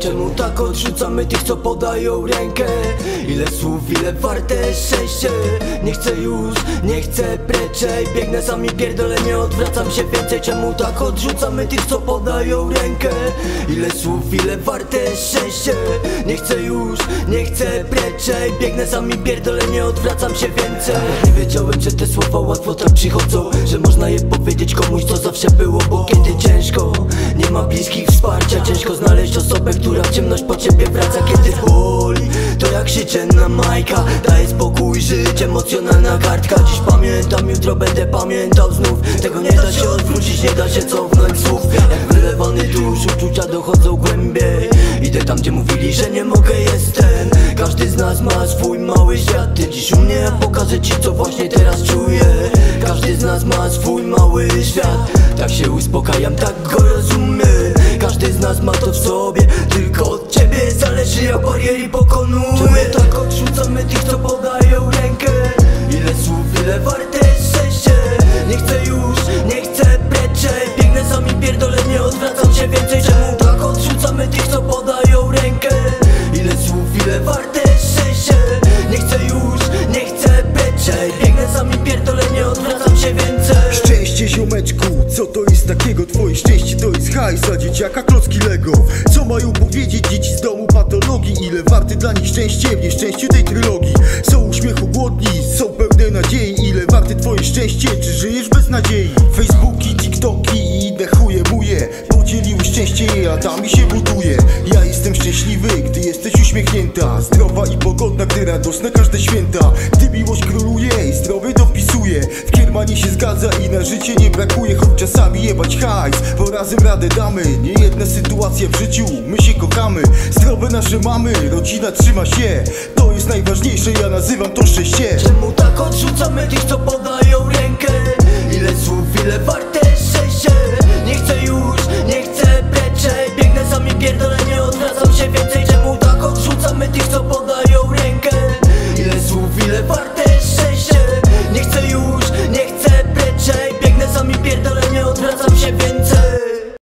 Czemu tak odrzucamy tych, co podają rękę? Ile słów, ile warte szczęście. Nie chcę już, nie chcę preczej. Biegnę sami pierdolę, nie odwracam się więcej. Czemu tak odrzucamy tych, co podają rękę? Ile słów, ile warte szczęście. Nie chcę już, nie chcę preczej. Biegnę sami pierdolę, nie odwracam się więcej. Nie wiedziałem, że te słowa łatwo tak przychodzą Że można je powiedzieć komuś, co zawsze było Bo kiedy ciężko, osobę, która w ciemność po ciebie wraca Kiedy boli, to jak na Majka Daję spokój, żyć, emocjonalna kartka. Dziś pamiętam, jutro będę pamiętał znów. Tego nie da się odwrócić, nie da się cofnąć słów. Jak wylewany dusz, uczucia dochodzą głębiej. Idę tam, gdzie mówili, że nie mogę, jestem. Każdy z nas ma swój mały świat. Ty dziś u mnie, ja pokażę ci, co właśnie teraz czuję. Każdy z nas ma swój mały świat. Tak się uspokajam, tak go sobie. Tylko od ciebie zależy, jak bariery pokonuję ziomeczku, co to jest takiego? Twoje szczęście to jest hajs, a dzieciaka klocki Lego Co mają powiedzieć dzieci z domu patologii? Ile warte dla nich szczęście w nieszczęściu tej trylogii? Są uśmiechu głodni, są pełne nadziei Ile warte twoje szczęście, czy żyjesz bez nadziei? Facebooki, TikToki i inne chuje muje Podzieliły szczęście, a tam mi się buduje Ja jestem szczęśliwy, gdy jesteś uśmiechnięta Zdrowa i pogodna, gdy radosne każde święta Gdy miłość hajs, bo razem radę damy. Nie jedna sytuacja w życiu, my się kochamy. Zdrowe nasze mamy, rodzina trzyma się. To jest najważniejsze, ja nazywam to szczęście. Czemu tak odrzucamy